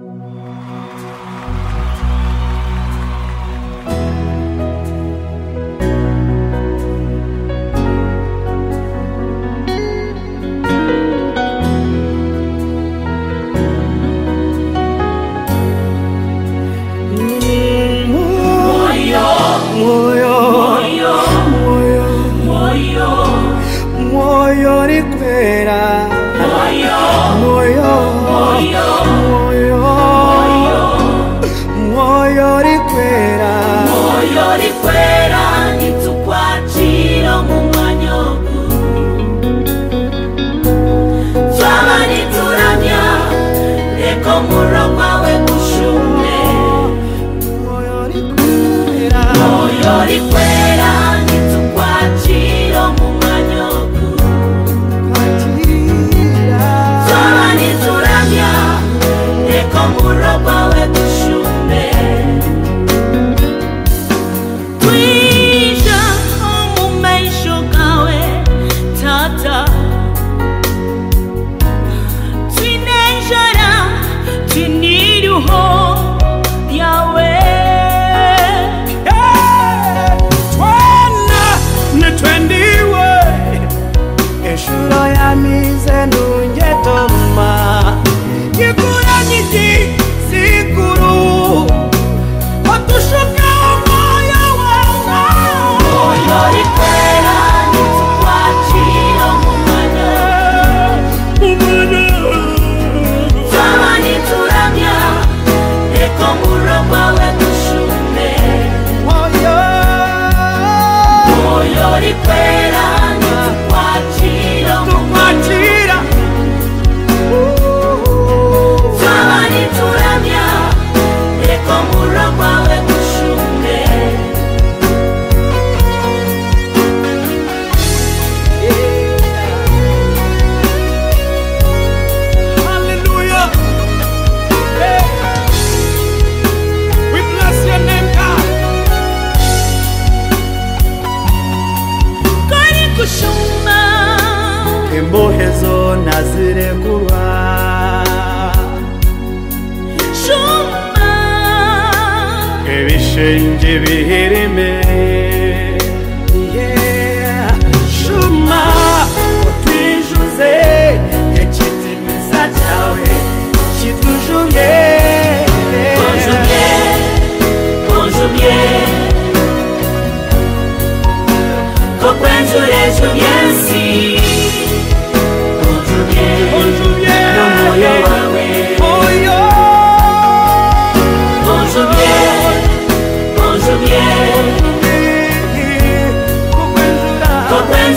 you someone ibishenge bihirime